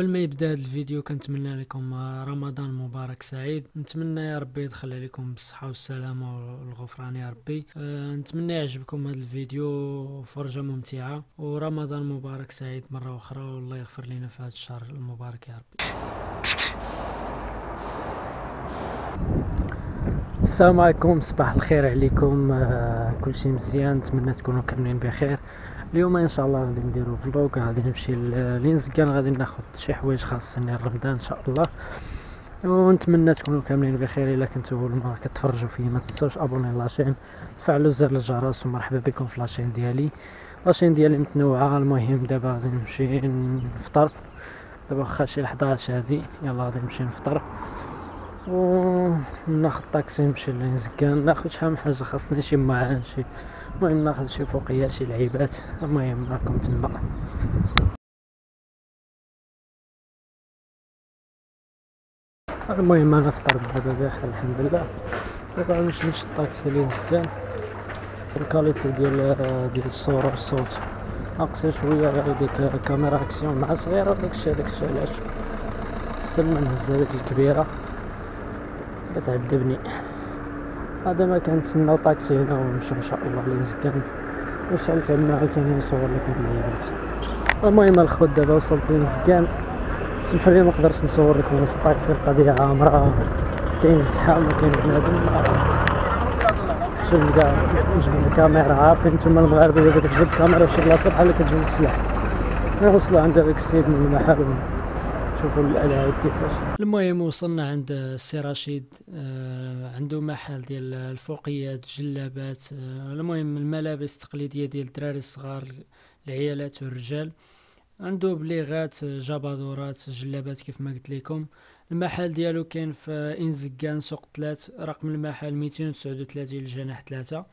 قبل ما يبدأ هذا الفيديو كنتمنى لكم رمضان مبارك سعيد. نتمنى يا ربي يدخل عليكم بالصحة والسلامة والغفران يا ربي. أه نتمنى يعجبكم هذا الفيديو. فرجة ممتعة. ورمضان مبارك سعيد مرة أخرى والله يغفر لنا في هذا الشهر المبارك يا ربي. السلام عليكم صباح الخير عليكم. آه كلشي مزيان. نتمنى تكونوا كاملين بخير. اليوم إن شاء الله غادي نديرو vlog غادي نمشي لانزكان غادي ناخد شي حوايج خاصين رمضان إن شاء الله. ونتمنى تكونوا كاملين بخير إلا كنتو مره كتفرجوا فيا. ما تنساوش abonner la chaîne تفعلوا زر الجرس ومرحبا بكم في la chaîne ديالي. la chaîne ديالي متنوعة المهم دابا غادي نمشي نفطر. دابا واخا شي 11 هادي؟ يلا غادي نمشي نفطر. وناخد طاكسي نمشي لنزكان ناخد شحال من حاجة خاصني شي معان شي المهم ناخد شي فوقيات شي لعيبات. المهم راكم تما. المهم أنا فطرت دابا بخير الحمد لله. دابا غنمشي نشد الطاكسي لنزكان ال qualité ديال ديال الصورة والصوت. ناقصة شوية غير ديك caméra action مع صغيرة داكشي داكشي علاش. احسن ما نهز هاديك الكبيرة. كتعذبني. هذا ما كنتسناو طاكسي هنا ونمشيو إن شاء الله لنزكان وصلت عندنا عاوتاني نصور لكم اللعيبات المهم الخوت دابا وصلت لنزكان سمحوا لي ما نقدرش نصور لكم وسط الطاكسي القضية عامرة. كاين الزحام وكاين بنادم شوف كاع نجبد الكاميرا. عارفين نتوما المغاربه اذا كتجبد الكاميرا وشي بلاصة بحال كتجبد السلاح وصلوا عند هذاك السيد من المحل شوفوا الالعاب كيفاش؟ المهم وصلنا عند السي رشيد آه عنده محل ديال الفوقيات الجلابات آه المهم الملابس التقليدية ديال الدراري الصغار العيالات والرجال. عنده بليغات جابادورات جلابات كيف ما قلت لكم. المحل ديالو كاين في انزكان سوق ثلاث رقم المحل 239 الجناح ثلاثة. أه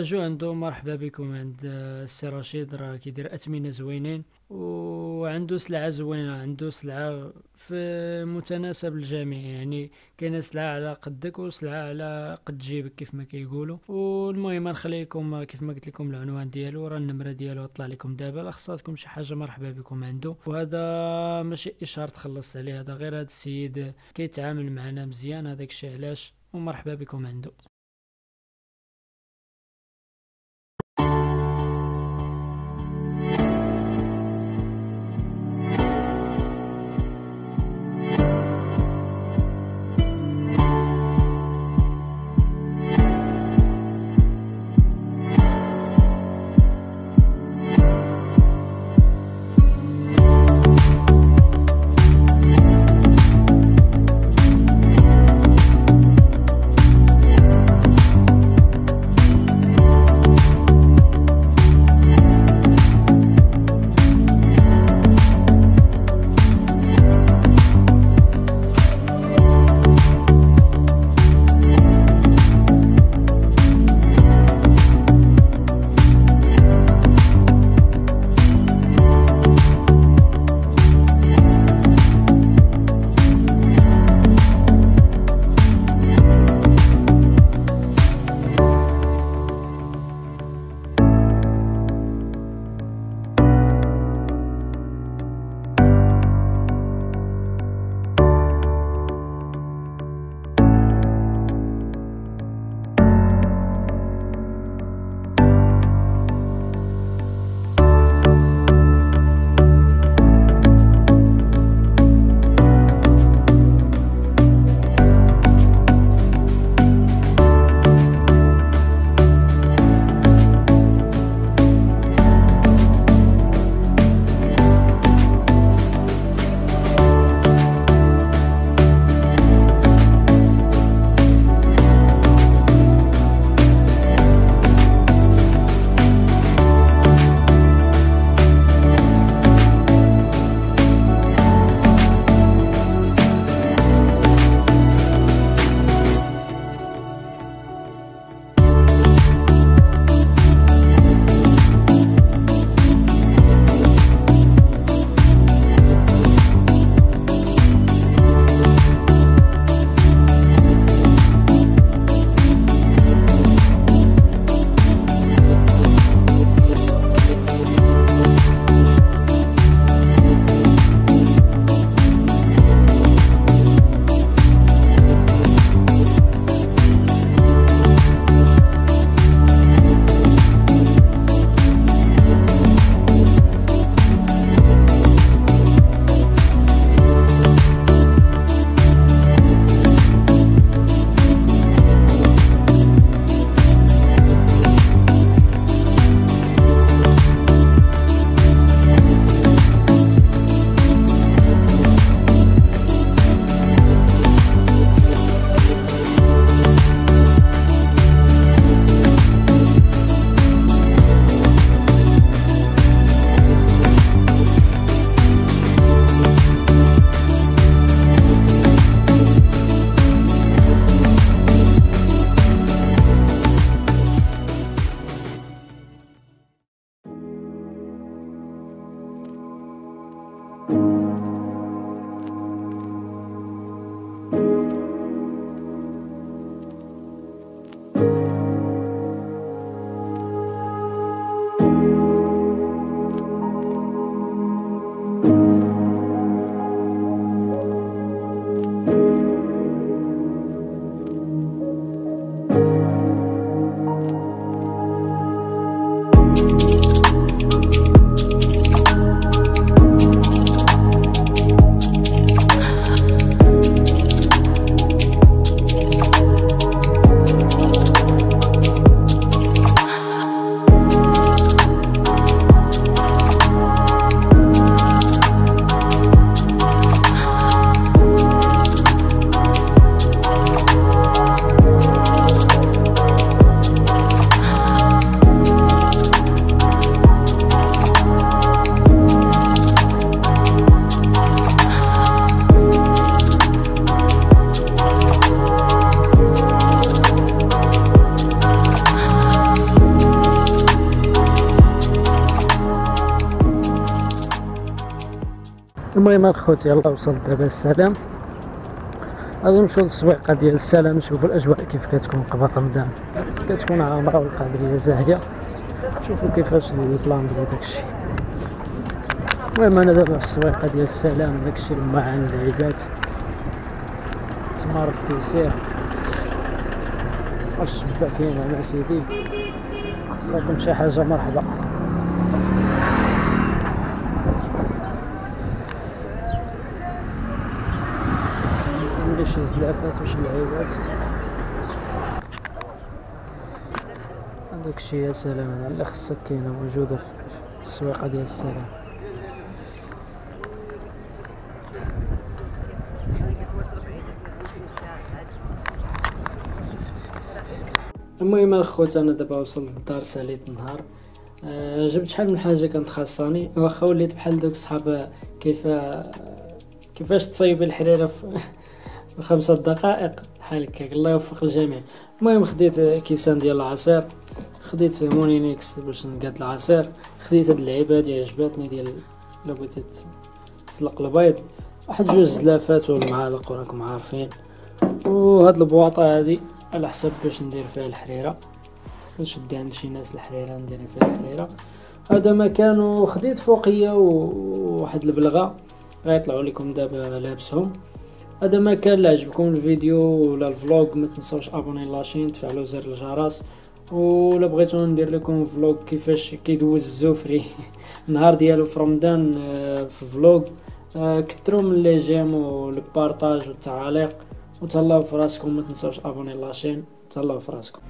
جو عنده مرحبا بكم عند السي رشيد راه كيدير اثمنه زوينين. وعنده سلعة زوينة عنده سلعة في متناسب الجميع. يعني كاينة سلعة على قدك وسلعة على قد جيبك كيف ما كيقولوا. والمهم نخلي لكم كيف ما قلت لكم العنوان ديالو راه النمرة ديالو طلع لكم دابا. لا خصاتكم شي حاجة مرحبا بكم عنده وهذا ماشي اشهار تخلصت عليه هذا غير هذا السيد كيتعامل معنا مزيان هذاك الشيء علاش. ومرحبا بكم عنده المهم الخوت يلا وصلت دابا السلام غادي نمشيو للسويقه ديال السلام نشوفوا الأجواء كيف كتكون قبل رمضان. كتكون عامرة والقادرية زاهية. شوفوا كيفاش البلان ديال داكشي. المهم أنا دابا في السويقه ديال السلام داكشي المعان العيدات تمارك التيسير الشباكين هنا سيدي؟ خصكم شي حاجة مرحبا. عندي شي زلافات وشي لعيبات هذاك الشيء يا سلام اللي خصك كاينة موجودة في السويقه ديال السلام. المهم الخوت أنا دابا وصلت للدار ساليت النهار. أه جبت شحال من حاجة كانت خاصاني. واخا وليت بحال دوك صحاب كيف كيفاش تصايب الحريرة في خمسة دقائق. بحال هكاك. الله يوفق الجميع. المهم خديت كيسان ديال العصير. خديت Moulinex باش نقاد العصير. خديت هاد اللعيبة هادي عجباتني ديال إلا بغيتي تسلق البيض. واحد جوج زلافات والمعالق وراكم عارفين. وهاد البواطة هادي على حسب باش ندير فيها الحريرة. نشد عند شي ناس الحريرة ندير فيها الحريرة. هذا مكان وخديت فوقية وواحد البلغة. غيطلعوا لكم دابا لابسهم. هذا ما كان لا عجبكم الفيديو ولا ال vlog ما تنساوش abonnez la chaîne تفعلوا زر الجرس. ولا بغيتو ندير لكم vlog كيفاش كيدوز الزوفري النهار ديالو في رمضان آه، في vlog آه، كثروا من les j'aime وال partage والتعاليق. وتهلاو في راسكم ما تنساوش abonnez la chaîne تهلاو في راسكم.